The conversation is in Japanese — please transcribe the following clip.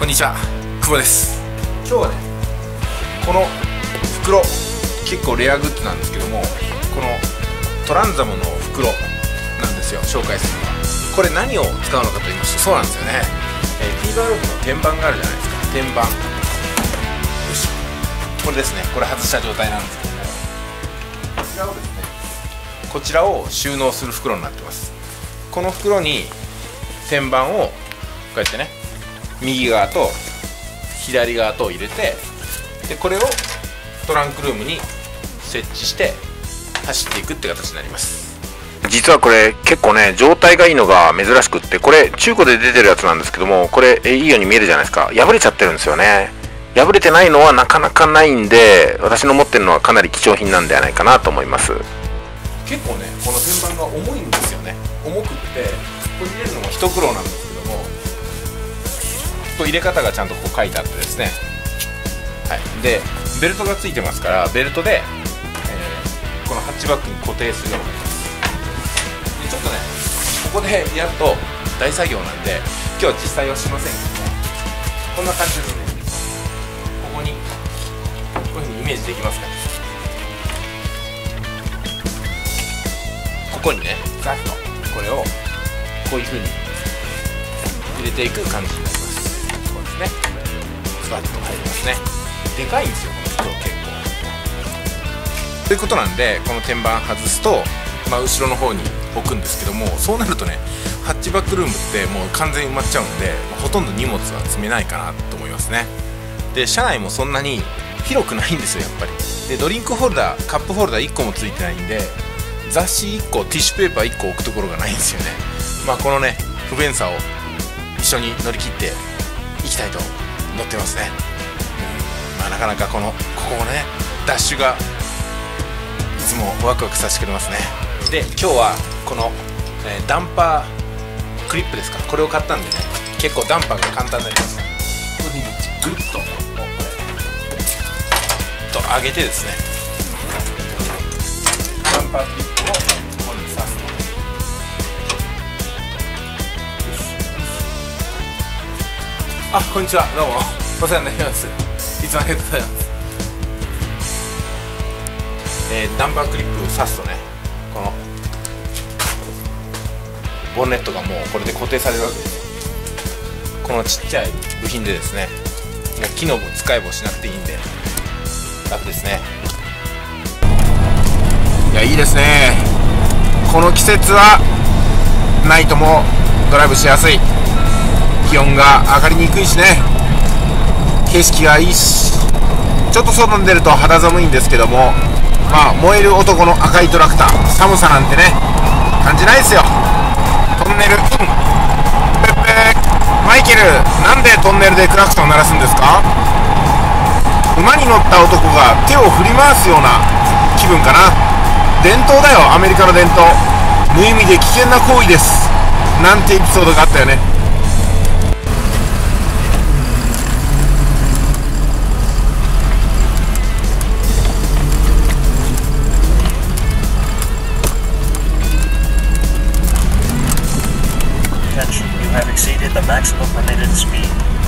久保です。今日はねこの袋結構レアグッズなんですけどもこのトランザムの袋なんですよ紹介するのは。これ何を使うのかと言いますとそうなんですよね、えー、T バルブの天板があるじゃないですか。天板。よし。これですね。これ外した状態なんですけども。こちらをですね。こちらを収納する袋になってます。この袋に天板をこうやってね右側と左側と入れてでこれをトランクルームに設置して走っていくって形になります。実はこれ結構ね状態がいいのが珍しくってこれ中古で出てるやつなんですけどもこれいいように見えるじゃないですか。破れちゃってるんですよね。破れてないのはなかなかないんで私の持ってるのはかなり貴重品なんではないかなと思います。結構ねこの天板が重いんですよね。重くってこれ入れるのも一苦労なんです入れ方がちゃんとこう書いてあってですね。はい。でベルトがついてますからベルトで、えー、このハッチバックに固定するようになります。でちょっとねここでやると大作業なんで今日は実際はしませんけどもこんな感じですねここにこういうふうにイメージできますかね。ここにねガッとこれをこういうふうに入れていく感じです。ね。スワッと入りますね。でかいんですよこの袋結構。ということなんでこの天板外すと、まあ、後ろの方に置くんですけどもそうなるとねハッチバックルームってもう完全に埋まっちゃうんでまほとんど荷物は積めないかなと思いますね。で車内もそんなに広くないんですよやっぱり。でドリンクホルダーカップホルダー1個もついてないんで雑誌1個ティッシュペーパー1個置くところがないんですよね。まあこのね不便さを一緒に乗り切ってきたいと乗ってますね、うん、まあなかなかこのここもねダッシュがいつもワクワクさせてくれますね。で今日はこの、えー、ダンパークリップですか？これを買ったんでね結構ダンパーが簡単になります。グッとと上げてですね。ダンパークリップ。あこんにちは。どうも。お世話になります。いつもありがとうございます。えー、ナンバークリップ刺すとねこのボンネットがもうこれで固定されるわけです。このちっちゃい部品でですねもう機能も使いもしなくていいんで楽ですね。いやいいですね。この季節はナイトもドライブしやすい。気温が上がりにくいしね。景色がいいし。ちょっと外に出ると肌寒いんですけども。まあ燃える男の赤いトラクター。寒さなんてね感じないですよ。トンネル。インペペマイケル。なんでトンネルでクラクション鳴らすんですか？馬に乗った男が手を振り回すような気分かな。伝統だよ。アメリカの伝統。無意味で危険な行為です。なんてエピソードがあったよね。have exceeded the maximum permitted speed.